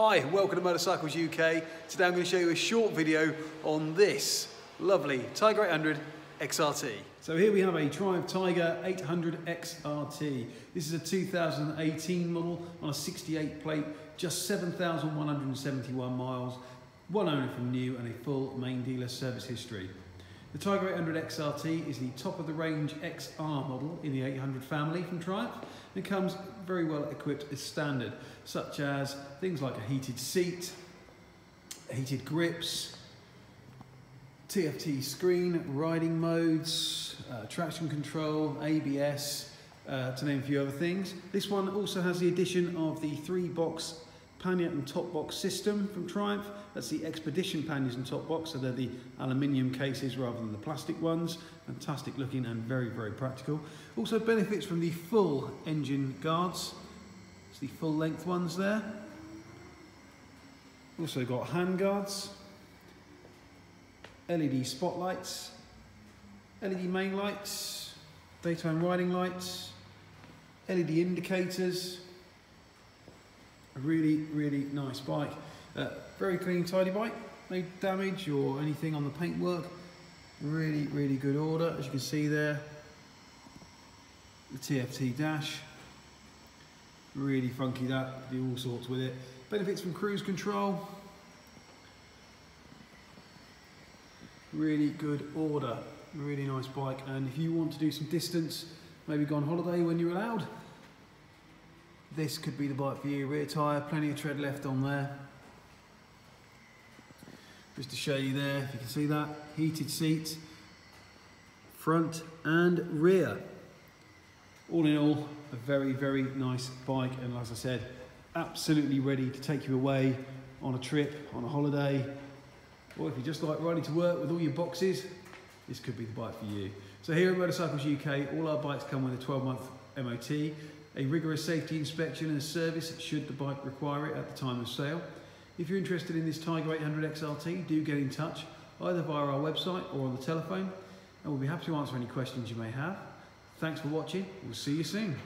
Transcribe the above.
Hi, welcome to Motorcycles UK. Today I'm going to show you a short video on this lovely Tiger 800 XRT. So here we have a Triumph Tiger 800 XRT. This is a 2018 model on a 68 plate, just 7,171 miles, one owner from new and a full main dealer service history. The Tiger 800 XRT is the top of the range XR model in the 800 family from Triumph and comes very well equipped as standard, such as things like a heated seat, heated grips, TFT screen, riding modes, uh, traction control, ABS, uh, to name a few other things. This one also has the addition of the three box pannier and top box system from Triumph. That's the Expedition panniers and top box, so they're the aluminium cases rather than the plastic ones. Fantastic looking and very, very practical. Also benefits from the full engine guards. It's the full length ones there. Also got hand guards, LED spotlights, LED main lights, daytime riding lights, LED indicators, a really, really nice bike. Uh, very clean, tidy bike. No damage or anything on the paintwork. Really, really good order, as you can see there. The TFT dash. Really funky that, do all sorts with it. Benefits from cruise control. Really good order, really nice bike. And if you want to do some distance, maybe go on holiday when you're allowed, this could be the bike for you. Rear tyre, plenty of tread left on there. Just to show you there, if you can see that, heated seats, front and rear. All in all, a very, very nice bike. And as I said, absolutely ready to take you away on a trip, on a holiday, or if you just like riding to work with all your boxes, this could be the bike for you. So here at Motorcycles UK, all our bikes come with a 12 month MOT, a rigorous safety inspection and service should the bike require it at the time of sale. If you're interested in this Tiger 800 XRT, do get in touch either via our website or on the telephone and we'll be happy to answer any questions you may have. Thanks for watching, we'll see you soon.